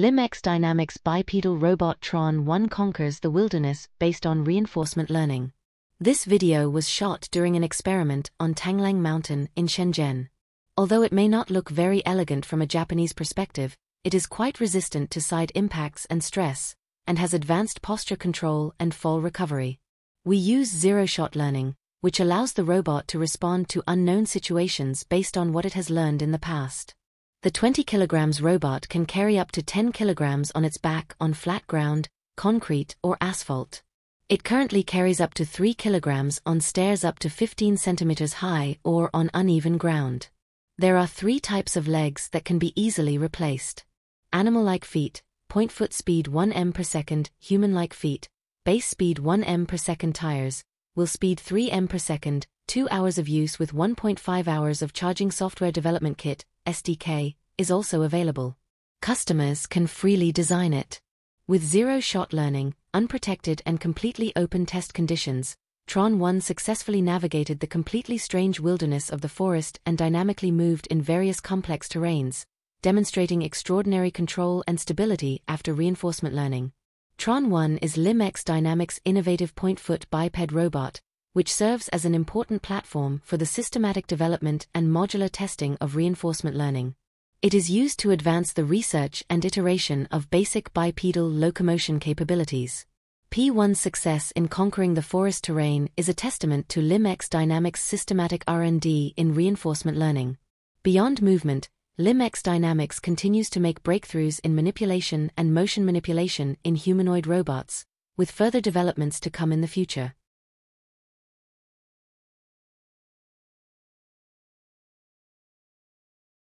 LimX Dynamics bipedal robot Tron 1 conquers the wilderness based on reinforcement learning. This video was shot during an experiment on Tanglang Mountain in Shenzhen. Although it may not look very elegant from a Japanese perspective, it is quite resistant to side impacts and stress, and has advanced posture control and fall recovery. We use zero-shot learning, which allows the robot to respond to unknown situations based on what it has learned in the past. The 20 kg robot can carry up to 10 kg on its back on flat ground, concrete or asphalt. It currently carries up to 3 kg on stairs up to 15 cm high or on uneven ground. There are three types of legs that can be easily replaced. Animal-like feet, point foot speed 1 m per second, human-like feet, base speed 1 m per second tires, wheel speed 3 m per second, 2 hours of use with 1.5 hours of charging software development kit, SDK, is also available. Customers can freely design it. With zero-shot learning, unprotected and completely open test conditions, Tron 1 successfully navigated the completely strange wilderness of the forest and dynamically moved in various complex terrains, demonstrating extraordinary control and stability after reinforcement learning. Tron 1 is LimX Dynamics' innovative point-foot biped robot, which serves as an important platform for the systematic development and modular testing of reinforcement learning. It is used to advance the research and iteration of basic bipedal locomotion capabilities. P1's success in conquering the forest terrain is a testament to LimX Dynamics' systematic R&D in reinforcement learning. Beyond movement, LimX Dynamics continues to make breakthroughs in manipulation and motion manipulation in humanoid robots, with further developments to come in the future.